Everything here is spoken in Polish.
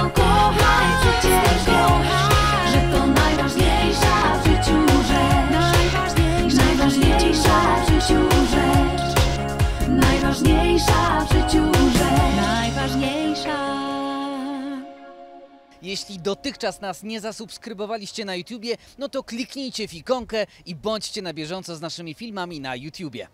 ale Przecież wiesz, że to najważniejsza w życiu rzecz. Najważniejsza w życiu rzecz. Najważniejsza w życiu rzecz. Najważniejsza. Jeśli dotychczas nas nie zasubskrybowaliście na YouTubie, no to kliknijcie w ikonkę i bądźcie na bieżąco z naszymi filmami na YouTubie.